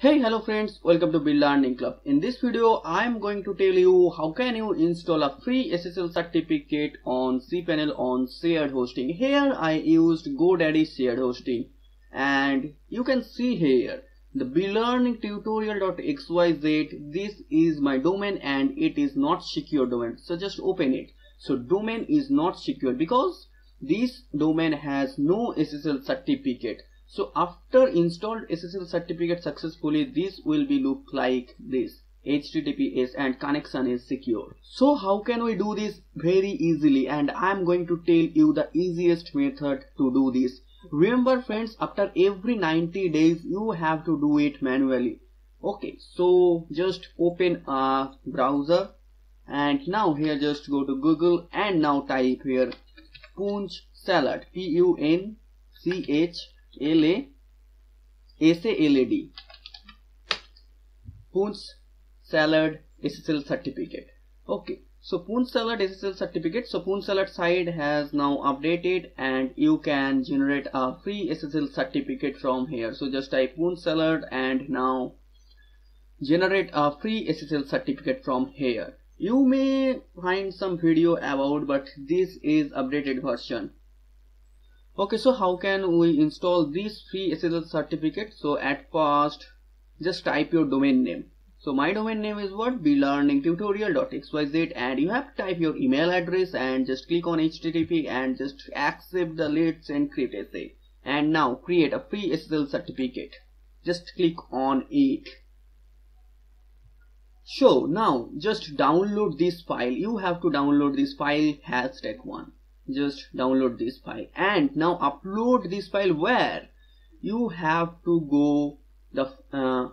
Hey hello friends welcome to B Learning Club. In this video I am going to tell you how can you install a free SSL certificate on cPanel on shared hosting. Here I used GoDaddy shared hosting and you can see here the Learning tutorial.xyz this is my domain and it is not secure domain so just open it. So domain is not secure because this domain has no SSL certificate so after installed SSL certificate successfully this will be look like this. Https and connection is secure. So how can we do this? Very easily. And i am going to tell you the easiest method to do this. Remember friends after every 90 days you have to do it manually. Okay so just open a browser. And now here just go to google and now type here Punchsalad. P l a d. Punch salad ssl certificate. Okay so Punchsalad ssl certificate. So Punchsalad site has now updated and you can generate a free ssl certificate from here. So just type Punchsalad and now generate a free ssl certificate from here. You may find some video about but this is updated version okay so how can we install this free SSL certificate so at first just type your domain name. So my domain name is what? belearningtutorial.xyz and you have to type your email address and just click on http and just accept the let's encrypt SA and now create a free SSL certificate. Just click on it. So now just download this file. You have to download this file hashtag one just download this file. And now upload this file where? You have to go the uh,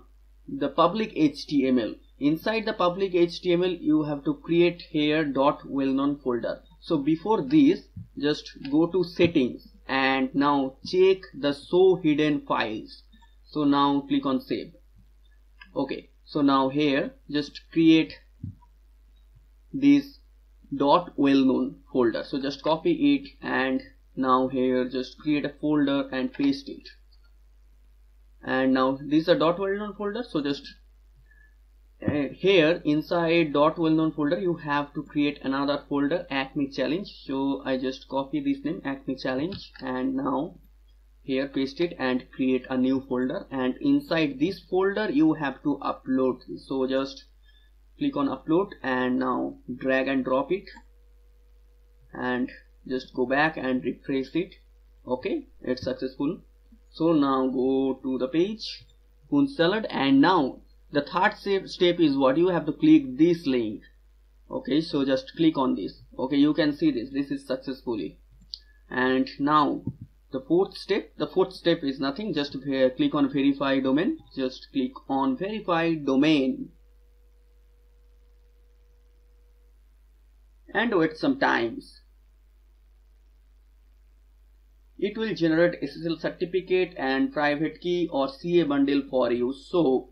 the public html inside the public html you have to create here dot well known folder. So before this just go to settings and now check the show hidden files. So now click on save. Okay. So now here just create this dot well known folder. So just copy it and now here just create a folder and paste it. And now this is a dot well known folder. So just uh, here inside dot well known folder you have to create another folder acme challenge. So i just copy this name acme challenge and now here paste it and create a new folder. And inside this folder you have to upload so just click on upload and now drag and drop it. And just go back and refresh it. Okay it's successful. So now go to the page Punchsalad and now the third step is what you have to click this link. Okay so just click on this. Okay you can see this. This is successfully. And now the fourth step the fourth step is nothing. Just click on verify domain. Just click on verify domain and wait some times. It will generate SSL certificate and private key or CA bundle for you. So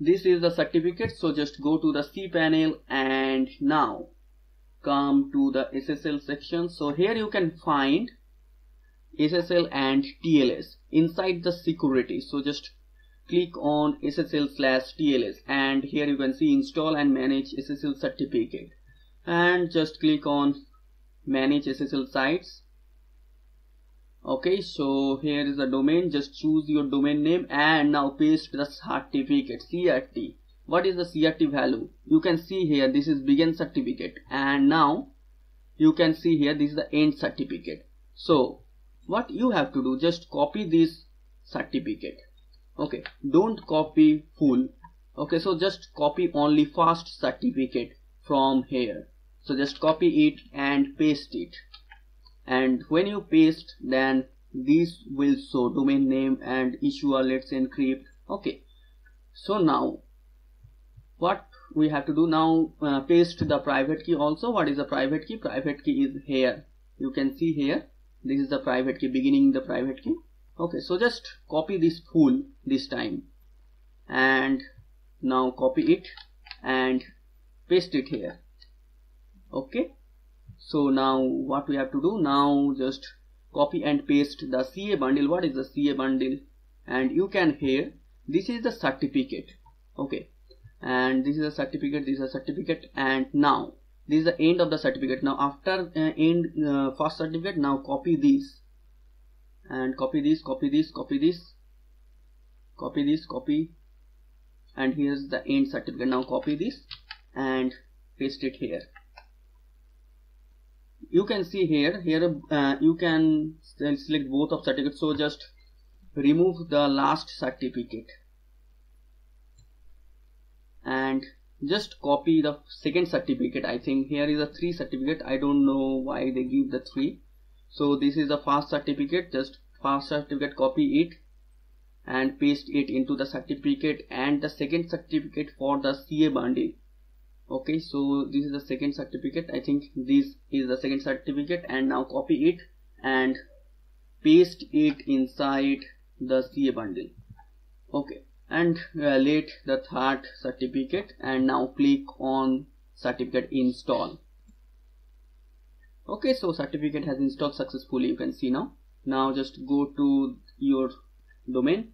this is the certificate. So just go to the cPanel and now come to the SSL section. So here you can find SSL and TLS inside the security. So just click on SSL slash TLS and here you can see install and manage SSL certificate and just click on manage SSL sites. Okay, so here is the domain. Just choose your domain name and now paste the certificate CRT. What is the CRT value? You can see here this is begin certificate and now you can see here this is the end certificate. So what you have to do just copy this certificate okay don't copy full okay so just copy only first certificate from here so just copy it and paste it. And when you paste then this will show domain name and issuer let's encrypt. Okay. So now what we have to do now uh, paste the private key also. What is the private key? Private key is here. You can see here. This is the private key beginning the private key. Okay. So just copy this full this time. And now copy it and paste it here okay? So now what we have to do? Now just copy and paste the CA bundle. What is the CA bundle? And you can here this is the certificate. Okay? And this is a certificate this is a certificate. And now this is the end of the certificate. Now after uh, end uh, first certificate now copy this. And copy this copy this copy this. Copy this copy. And here's the end certificate. Now copy this and paste it here you can see here here uh, you can select both of certificates. So just remove the last certificate. And just copy the second certificate. I think here is a three certificate. I don't know why they give the three. So this is the first certificate. Just first certificate copy it and paste it into the certificate. And the second certificate for the CA bundle okay so this is the second certificate. I think this is the second certificate and now copy it and paste it inside the CA bundle. Okay and uh, let the third certificate and now click on certificate install. Okay so certificate has installed successfully you can see now. Now just go to your domain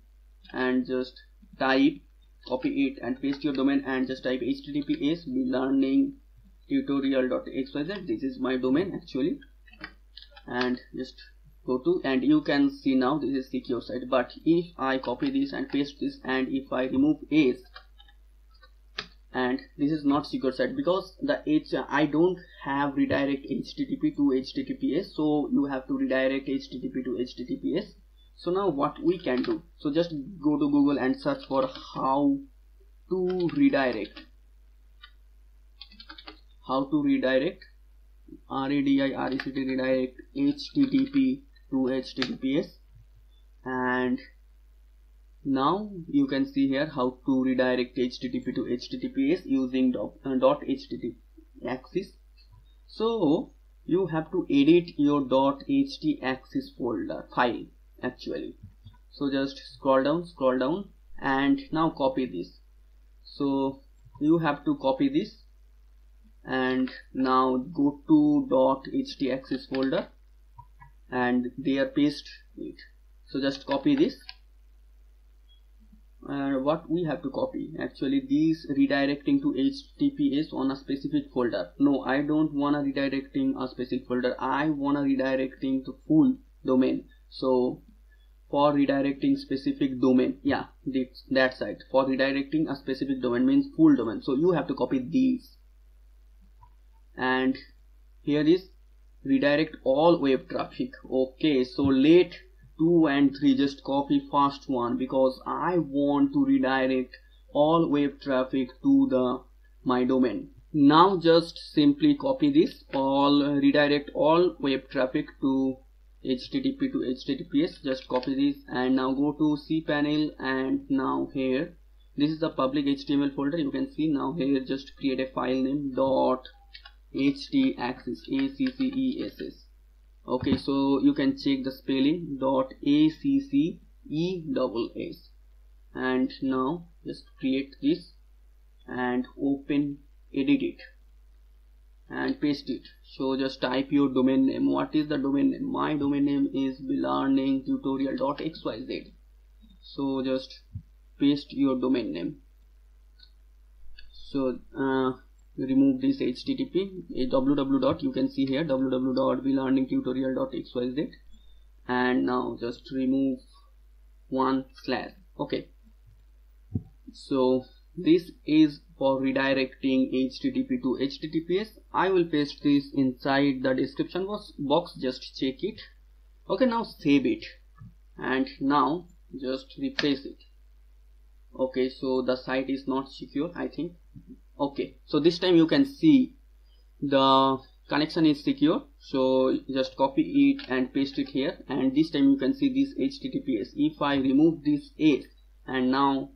and just type copy it and paste your domain and just type https learning this is my domain actually. And just go to and you can see now this is secure site. But if I copy this and paste this and if I remove s and this is not secure site because the h I don't have redirect HTTP to HTTPS so you have to redirect HTTP to HTTPS so now what we can do? So just go to Google and search for how to redirect. How to redirect. RADI redirect HTTP to HTTPS and now you can see here how to redirect HTTP to HTTPS using dot, uh, dot HTTP axis. So you have to edit your dot htaccess folder file actually. So just scroll down scroll down and now copy this. So you have to copy this. And now go to. dot ht folder and there paste it. So just copy this. And what we have to copy? Actually these redirecting to https on a specific folder. No i don't wanna redirecting a specific folder. I wanna redirecting to full domain so for redirecting specific domain yeah that site for redirecting a specific domain means full domain. So you have to copy these. And here is redirect all web traffic. Okay so late 2 and 3 just copy first one because I want to redirect all web traffic to the my domain. Now just simply copy this all redirect all web traffic to http to https just copy this and now go to cpanel and now here. This is the public html folder. You can see now here just create a file name dot ht access a c c e s s. Okay so you can check the spelling dot a c c e double s. And now just create this and open edit it and paste it. So just type your domain name. What is the domain name? My domain name is belearning tutorial.xyz so just paste your domain name. So uh, remove this http www dot you can see here www.belearningtutorial.xyz and now just remove one slash. Okay. So this is for redirecting http to https i will paste this inside the description box just check it. Okay now save it. And now just replace it. Okay so the site is not secure i think. Okay so this time you can see the connection is secure. So just copy it and paste it here. And this time you can see this https if i remove this s and now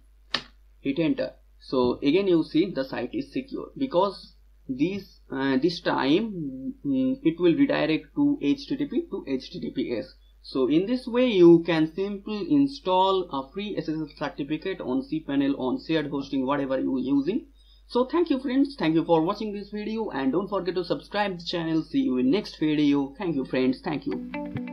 hit enter so again you see the site is secure because this uh, this time mm, it will redirect to http to https so in this way you can simply install a free SSL certificate on cpanel on shared hosting whatever you are using so thank you friends, thank you for watching this video and don't forget to subscribe the channel. See you in next video. Thank you friends, thank you.